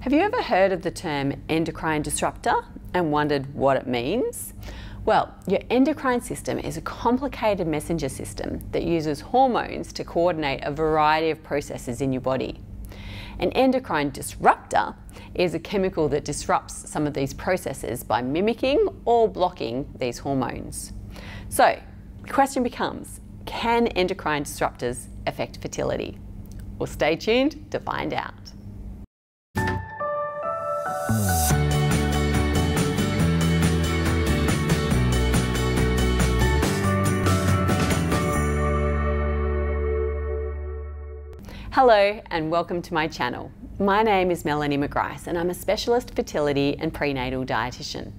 Have you ever heard of the term endocrine disruptor and wondered what it means? Well, your endocrine system is a complicated messenger system that uses hormones to coordinate a variety of processes in your body. An endocrine disruptor is a chemical that disrupts some of these processes by mimicking or blocking these hormones. So, the question becomes, can endocrine disruptors affect fertility? Well, stay tuned to find out. Hello and welcome to my channel. My name is Melanie McGrice and I'm a specialist fertility and prenatal dietitian.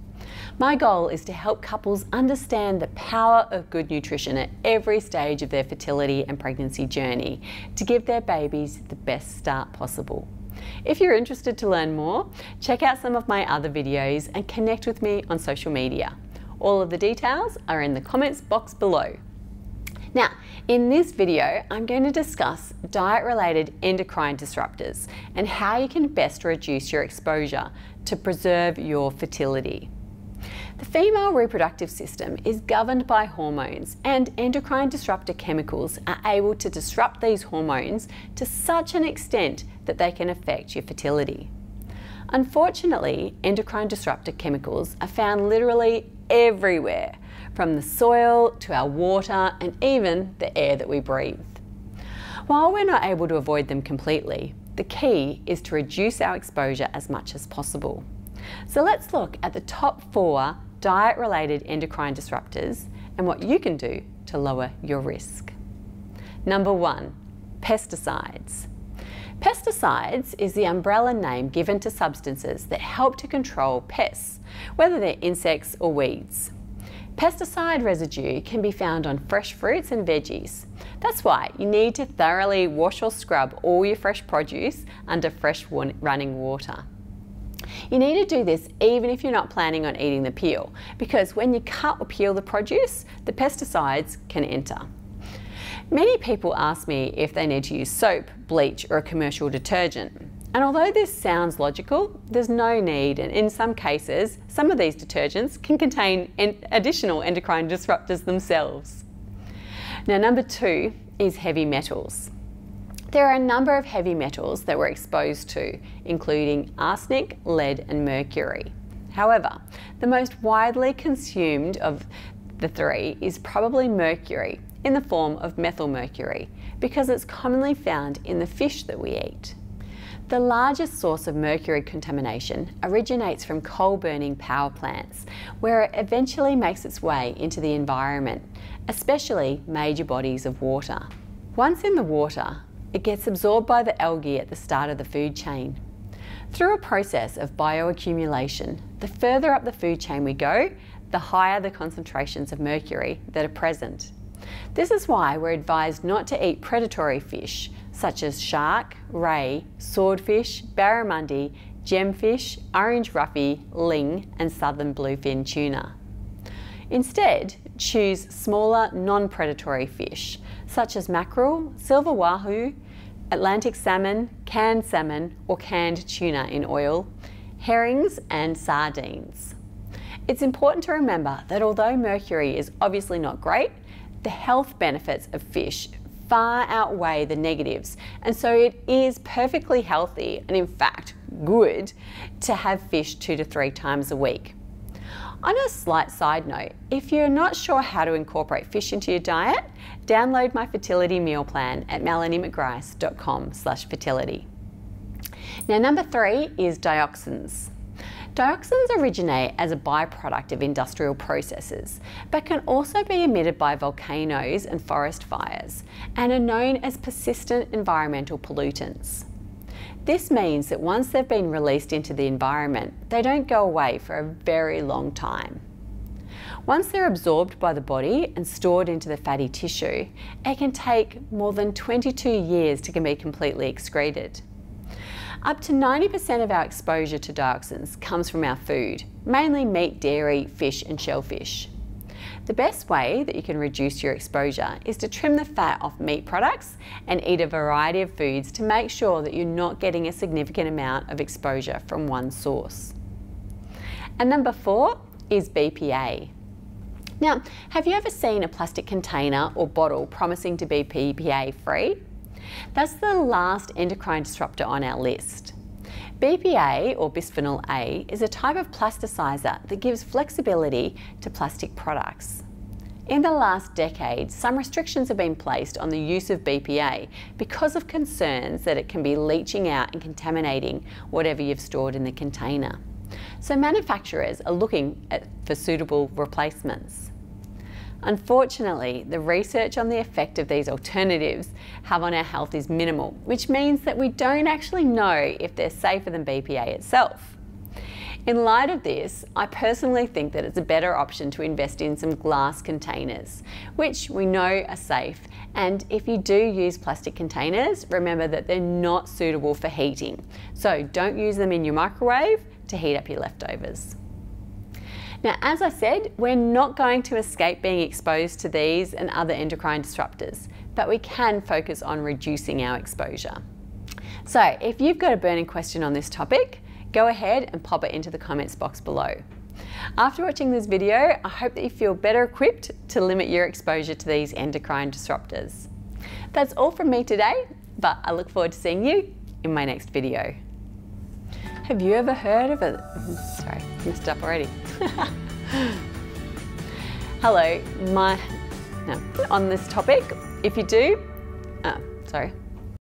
My goal is to help couples understand the power of good nutrition at every stage of their fertility and pregnancy journey to give their babies the best start possible. If you're interested to learn more, check out some of my other videos and connect with me on social media. All of the details are in the comments box below. Now, in this video, I'm going to discuss diet-related endocrine disruptors and how you can best reduce your exposure to preserve your fertility. The female reproductive system is governed by hormones and endocrine disruptor chemicals are able to disrupt these hormones to such an extent that they can affect your fertility. Unfortunately, endocrine disruptor chemicals are found literally everywhere, from the soil to our water and even the air that we breathe. While we're not able to avoid them completely, the key is to reduce our exposure as much as possible. So let's look at the top four diet-related endocrine disruptors and what you can do to lower your risk. Number one, pesticides. Pesticides is the umbrella name given to substances that help to control pests, whether they're insects or weeds. Pesticide residue can be found on fresh fruits and veggies. That's why you need to thoroughly wash or scrub all your fresh produce under fresh running water. You need to do this even if you're not planning on eating the peel, because when you cut or peel the produce, the pesticides can enter. Many people ask me if they need to use soap, bleach or a commercial detergent. And although this sounds logical, there's no need, and in some cases, some of these detergents can contain additional endocrine disruptors themselves. Now, number two is heavy metals. There are a number of heavy metals that we're exposed to, including arsenic, lead, and mercury. However, the most widely consumed of the three is probably mercury in the form of methylmercury because it's commonly found in the fish that we eat. The largest source of mercury contamination originates from coal burning power plants, where it eventually makes its way into the environment, especially major bodies of water. Once in the water, it gets absorbed by the algae at the start of the food chain. Through a process of bioaccumulation, the further up the food chain we go, the higher the concentrations of mercury that are present. This is why we're advised not to eat predatory fish, such as shark, ray, swordfish, barramundi, gemfish, orange roughy, ling and southern bluefin tuna. Instead, choose smaller non-predatory fish such as mackerel, silver warehou, Atlantic salmon, canned salmon or canned tuna in oil, herrings and sardines. It's important to remember that although mercury is obviously not great, the health benefits of fish far outweigh the negatives. And so it is perfectly healthy and in fact good to have fish two to three times a week. On a slight side note, if you're not sure how to incorporate fish into your diet, download my fertility meal plan at melaniemcgrice.com slash fertility. Now number three is dioxins. Dioxins originate as a byproduct of industrial processes, but can also be emitted by volcanoes and forest fires, and are known as persistent environmental pollutants. This means that once they've been released into the environment, they don't go away for a very long time. Once they're absorbed by the body and stored into the fatty tissue, it can take more than 22 years to be completely excreted. Up to 90% of our exposure to dioxins comes from our food, mainly meat, dairy, fish and shellfish. The best way that you can reduce your exposure is to trim the fat off meat products and eat a variety of foods to make sure that you're not getting a significant amount of exposure from one source. And number four is BPA. Now, have you ever seen a plastic container or bottle promising to be BPA free? That's the last endocrine disruptor on our list. BPA, or bisphenol A, is a type of plasticizer that gives flexibility to plastic products. In the last decade, some restrictions have been placed on the use of BPA because of concerns that it can be leaching out and contaminating whatever you've stored in the container. So manufacturers are looking at, for suitable replacements. Unfortunately, the research on the effect of these alternatives have on our health is minimal, which means that we don't actually know if they're safer than BPA itself. In light of this, I personally think that it's a better option to invest in some glass containers, which we know are safe. And if you do use plastic containers, remember that they're not suitable for heating. So don't use them in your microwave to heat up your leftovers. Now, as I said, we're not going to escape being exposed to these and other endocrine disruptors, but we can focus on reducing our exposure. So if you've got a burning question on this topic, go ahead and pop it into the comments box below. After watching this video, I hope that you feel better equipped to limit your exposure to these endocrine disruptors. That's all from me today, but I look forward to seeing you in my next video. Have you ever heard of it? Sorry, messed up already. Hello, my, no, on this topic, if you do, oh, sorry,